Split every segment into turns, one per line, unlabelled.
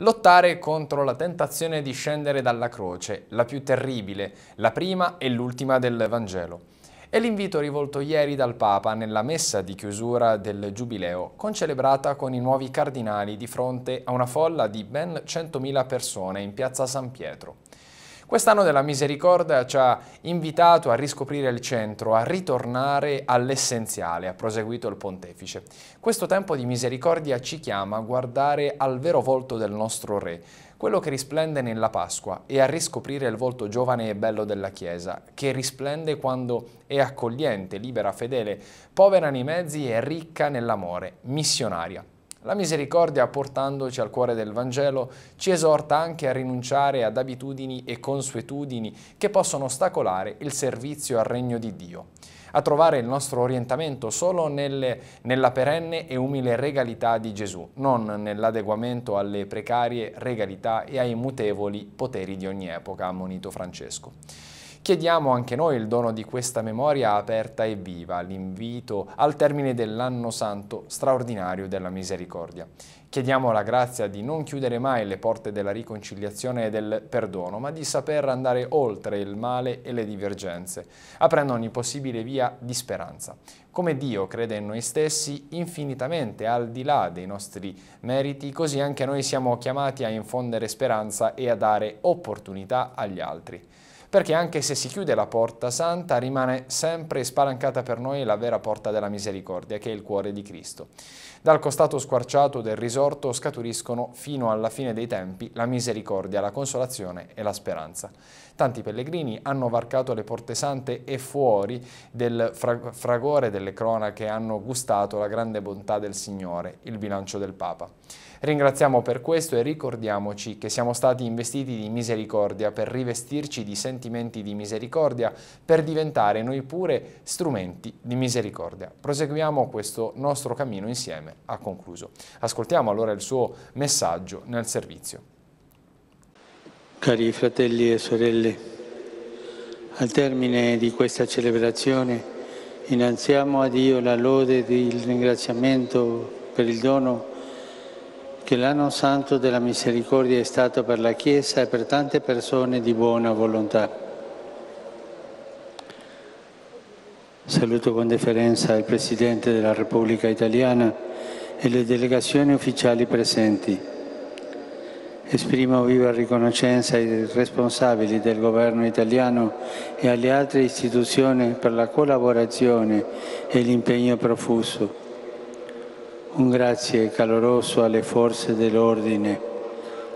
Lottare contro la tentazione di scendere dalla croce, la più terribile, la prima e l'ultima del Vangelo. È l'invito rivolto ieri dal Papa nella messa di chiusura del Giubileo, concelebrata con i nuovi cardinali di fronte a una folla di ben 100.000 persone in piazza San Pietro. Quest'anno della misericordia ci ha invitato a riscoprire il centro, a ritornare all'essenziale, ha proseguito il pontefice. Questo tempo di misericordia ci chiama a guardare al vero volto del nostro Re, quello che risplende nella Pasqua, e a riscoprire il volto giovane e bello della Chiesa, che risplende quando è accogliente, libera, fedele, povera nei mezzi e ricca nell'amore, missionaria. La misericordia, portandoci al cuore del Vangelo, ci esorta anche a rinunciare ad abitudini e consuetudini che possono ostacolare il servizio al regno di Dio, a trovare il nostro orientamento solo nelle, nella perenne e umile regalità di Gesù, non nell'adeguamento alle precarie regalità e ai mutevoli poteri di ogni epoca, ammonito Francesco. Chiediamo anche noi il dono di questa memoria aperta e viva, l'invito al termine dell'anno santo straordinario della misericordia. Chiediamo la grazia di non chiudere mai le porte della riconciliazione e del perdono, ma di saper andare oltre il male e le divergenze, aprendo ogni possibile via di speranza. Come Dio crede in noi stessi, infinitamente al di là dei nostri meriti, così anche noi siamo chiamati a infondere speranza e a dare opportunità agli altri perché anche se si chiude la porta santa rimane sempre spalancata per noi la vera porta della misericordia, che è il cuore di Cristo. Dal costato squarciato del risorto scaturiscono fino alla fine dei tempi la misericordia, la consolazione e la speranza. Tanti pellegrini hanno varcato le porte sante e fuori del fragore delle cronache hanno gustato la grande bontà del Signore, il bilancio del Papa. Ringraziamo per questo e ricordiamoci che siamo stati investiti di misericordia per rivestirci di sentimenti di misericordia, per diventare noi pure strumenti di misericordia. Proseguiamo questo nostro cammino insieme, ha concluso. Ascoltiamo allora il suo messaggio nel servizio.
Cari fratelli e sorelle, al termine di questa celebrazione innalziamo a Dio la lode e il ringraziamento per il dono che l'anno santo della misericordia è stato per la Chiesa e per tante persone di buona volontà. Saluto con deferenza il Presidente della Repubblica Italiana e le delegazioni ufficiali presenti. Esprimo viva riconoscenza ai responsabili del governo italiano e alle altre istituzioni per la collaborazione e l'impegno profuso un grazie caloroso alle forze dell'ordine,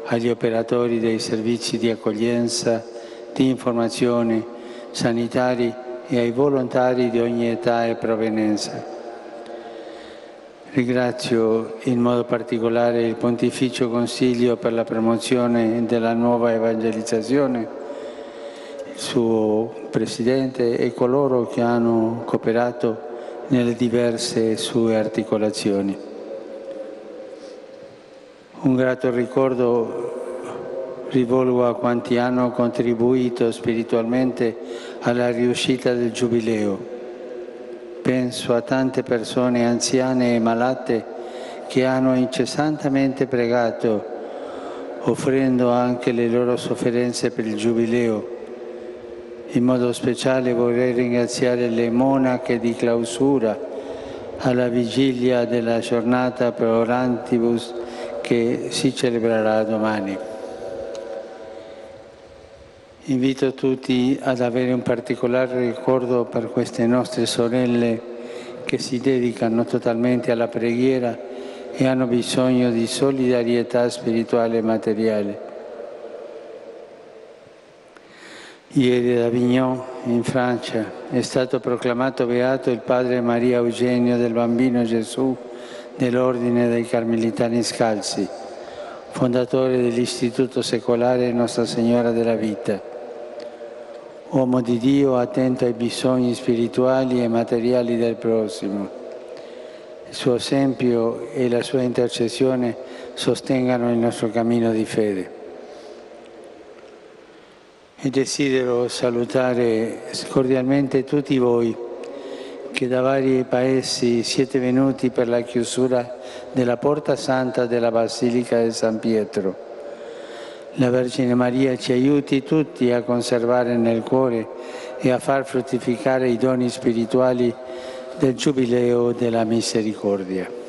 agli operatori dei servizi di accoglienza, di informazione, sanitari e ai volontari di ogni età e provenienza. Ringrazio in modo particolare il Pontificio Consiglio per la promozione della nuova evangelizzazione, il suo Presidente e coloro che hanno cooperato nelle diverse sue articolazioni. Un grato ricordo rivolgo a quanti hanno contribuito spiritualmente alla riuscita del Giubileo. Penso a tante persone anziane e malate che hanno incessantemente pregato, offrendo anche le loro sofferenze per il Giubileo. In modo speciale vorrei ringraziare le monache di clausura alla vigilia della giornata per orantibus che si celebrerà domani. Invito tutti ad avere un particolare ricordo per queste nostre sorelle che si dedicano totalmente alla preghiera e hanno bisogno di solidarietà spirituale e materiale. Ieri ad Avignon, in Francia, è stato proclamato beato il padre Maria Eugenio del Bambino Gesù, dell'Ordine dei Carmelitani Scalzi, fondatore dell'Istituto Secolare Nostra Signora della Vita, uomo di Dio attento ai bisogni spirituali e materiali del prossimo. Il suo esempio e la sua intercessione sostengano il nostro cammino di fede. E desidero salutare cordialmente tutti voi che da vari paesi siete venuti per la chiusura della Porta Santa della Basilica di San Pietro. La Vergine Maria ci aiuti tutti a conservare nel cuore e a far fruttificare i doni spirituali del Giubileo della Misericordia.